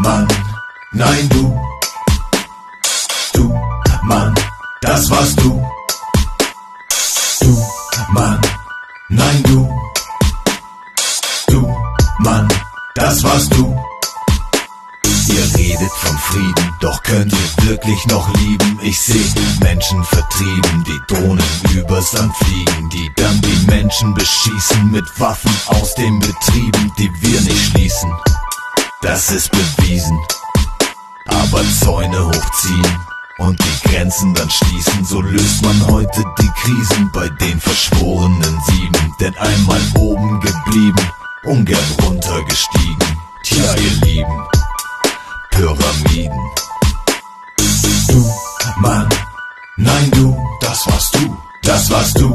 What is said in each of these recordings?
nein du. Du, Mann, das warst du. Du, Mann, nein du. Du, Mann, das warst du. Ihr redet von Frieden, doch könnt ihr wirklich noch lieben? Ich seh Menschen vertrieben, die Drohnen übers Land fliegen, die dann die Menschen beschießen mit Waffen aus den Betrieben, Das ist bewiesen. Aber Zäune hochziehen und die Grenzen dann schließen, so löst man heute die Krisen bei den verschworenen Sieben. Denn einmal oben geblieben, ungern runtergestiegen. Tja, ihr Lieben. Pyramiden. Du, Mann, nein du, das warst du, das warst du,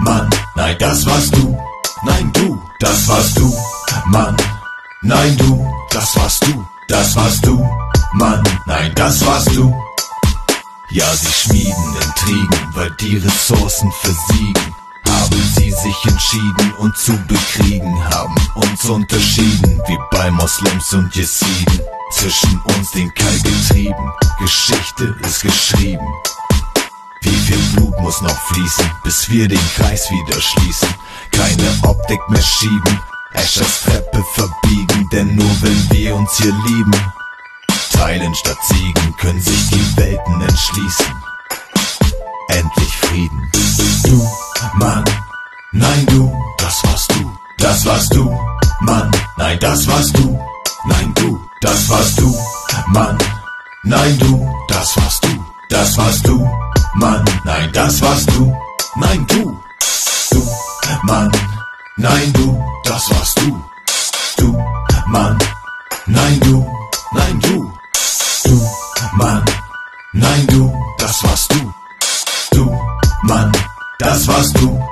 Mann, nein das warst du, nein du, das warst du, Mann, nein du, das warst du, das warst du, Mann, nein das warst du. Ja, sie schmieden Intrigen, weil die Ressourcen versiegen. Haben sie sich entschieden und zu bekriegen, haben uns unterschieden, wie bei Moslems und Jesiden zwischen uns den Keil getrieben. Geschichte ist geschrieben. Wie viel Blut muss noch fließen, bis wir den Kreis wieder schließen? Keine Optik mehr schieben, Eschers Treppe verbiegen, denn nur wenn wir uns hier lieben, teilen statt siegen, können sich die Welten entschließen. Endlich Frieden. Du, Mann, nein du, das warst du, das warst du, Mann, nein das warst du, nein du, das warst du, Mann. Nein, du, das warst du, das warst du, Mann. Nein, das warst du, nein, du, du, Mann. Nein, du, das warst du, du, Mann. Nein, du, nein, du, du, Mann. Nein, du, das warst du, du, Mann. Das warst du.